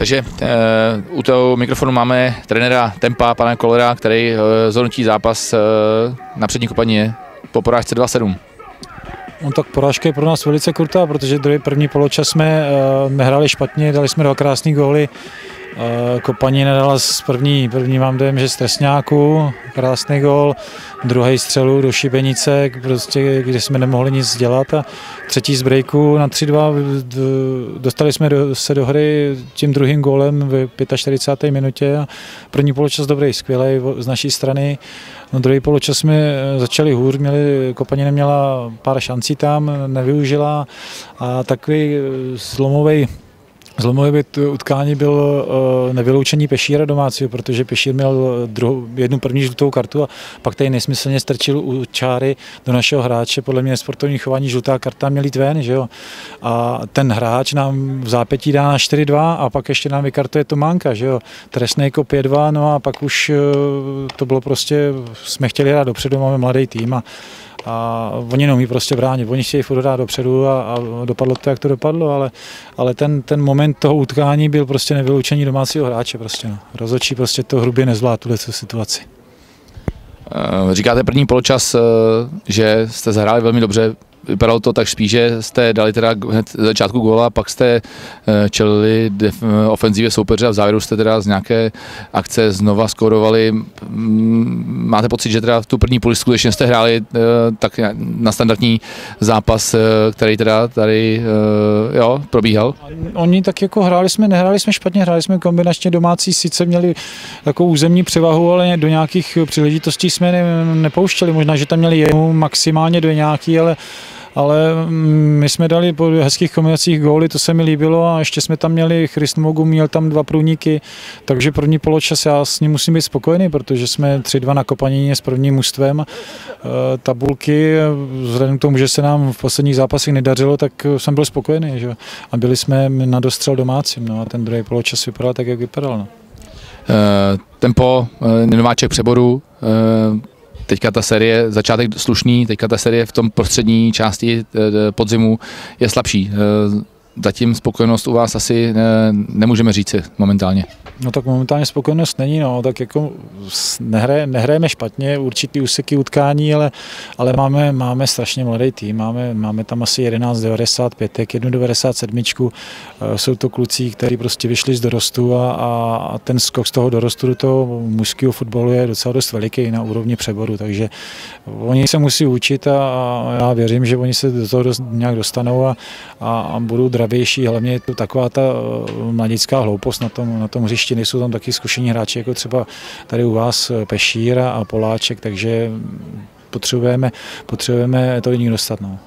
Takže e, u toho mikrofonu máme trenéra Tempa, pana Kolera, který e, zhodnotí zápas e, na přední kopaně po porážce 2-7. No tak porážka je pro nás velice krutá, protože druhý první poločas jsme e, nehráli špatně, dali jsme dva krásné góly. E, kopaní nedala z první, první mám dojem, že z trestňáku, krásný gól, druhý střelu do šibenice, prostě, kde jsme nemohli nic dělat a třetí z breaku na 3-2 dostali jsme se do hry tím druhým gólem v 45. minutě a první poločas dobrý, skvělý z naší strany. No druhý poločas jsme začali hůř, měli, Kopaně neměla pár šancí tam, nevyužila a takový zlomový Zlomové utkání byl eh, nevyloučení Pešíra domácího, protože Pešír měl druhou, jednu první žlutou kartu a pak tady nesmyslně strčil u čáry do našeho hráče. Podle mě sportovní chování žlutá karta měl jít ven, že jo. A ten hráč nám v zápětí dá na 4-2 a pak ještě nám vykartuje Tománka, že jo. Trestný jako 5-2, no a pak už eh, to bylo prostě, jsme chtěli hrát dopředu, máme mladý tým a a oni neumí prostě bránit, oni chtějí furt dát dopředu a, a dopadlo to, jak to dopadlo, ale, ale ten, ten moment toho utkání byl prostě nevyloučení domácího hráče prostě, no. Rozočí prostě to hrubě nezvládl tuhle situaci. Eh, říkáte první poločas, eh, že jste zahráli velmi dobře, vypadalo to tak spíš, že jste dali teda hned začátku góla pak jste eh, čelili ofenzivě soupeře a v závěru jste teda z nějaké akce znova skorovali. Mm, máte pocit, že teda tu první půli skutečně jste hráli eh, tak na standardní zápas, eh, který teda tady jo, probíhal? Oni tak jako hráli jsme, nehráli jsme špatně, hráli jsme kombinačně domácí, sice měli takovou územní převahu, ale do nějakých příležitostí jsme ne, nepouštěli. Možná, že tam měli jednu, maximálně dvě nějaký, ale ale mm, my jsme dali po hezkých kombinacích góly, to se mi líbilo a ještě jsme tam měli Christmogu, měl tam dva průniky, takže první poločas já s ním musím být spokojený, protože jsme 3-2 na kopanině s prvním mužstvem. E, tabulky, vzhledem k tomu, že se nám v posledních zápasech nedařilo, tak jsem byl spokojený. Že? A byli jsme na dostřel domácím no, a ten druhý poločas vypadal tak, jak vypadal. No. E, tempo, e, nováček přeboru, teďka ta série, začátek slušný, teďka ta série v tom prostřední části eh, podzimu je slabší. Eh, zatím spokojenost u vás asi ne, nemůžeme říci momentálně. No tak momentálně spokojenost není, no, tak jako nehraje, nehrajeme špatně, určitý úseky utkání, ale, ale máme, máme strašně mladý tým, máme, máme tam asi 11,95, jednu 97, eh, jsou to kluci, kteří prostě vyšli z dorostu a, a, ten skok z toho dorostu do toho mužského fotbalu je docela dost veliký na úrovni přeboru, takže oni se musí učit a, a já věřím, že oni se do toho dost, nějak dostanou a, a, a budou dravější, hlavně je to taková ta eh, mladická hloupost na tom, na tom hřišti, nejsou tam taky zkušení hráči, jako třeba tady u vás eh, Pešíra a Poláček, takže potřebujeme, potřebujeme to nich dostat. No.